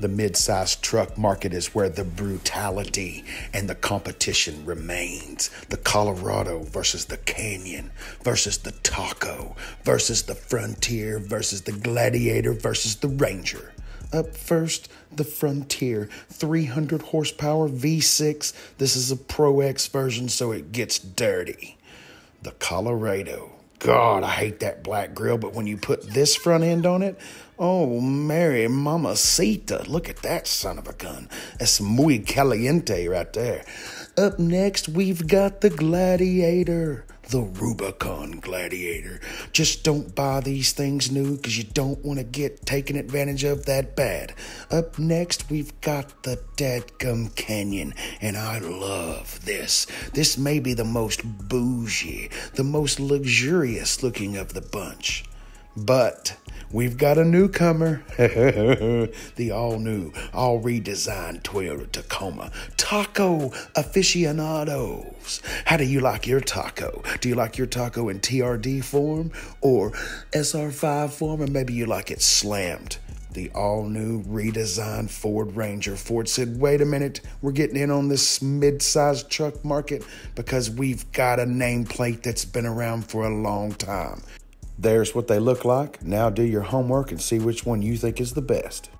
The mid-sized truck market is where the brutality and the competition remains. The Colorado versus the Canyon versus the Taco versus the Frontier versus the Gladiator versus the Ranger. Up first, the Frontier 300 horsepower V6. This is a Pro X version, so it gets dirty. The Colorado God, I hate that black grill, but when you put this front end on it, oh, Mary Mamacita, look at that son of a gun. That's muy caliente right there. Up next, we've got the Gladiator the Rubicon Gladiator. Just don't buy these things new because you don't want to get taken advantage of that bad. Up next, we've got the Dadgum Canyon, and I love this. This may be the most bougie, the most luxurious looking of the bunch. But we've got a newcomer. the all new, all redesigned Toyota Tacoma. Taco aficionados. How do you like your taco? Do you like your taco in TRD form or SR5 form, or maybe you like it slammed? the all new redesigned Ford Ranger. Ford said, wait a minute, we're getting in on this mid sized truck market because we've got a nameplate that's been around for a long time. There's what they look like. Now do your homework and see which one you think is the best.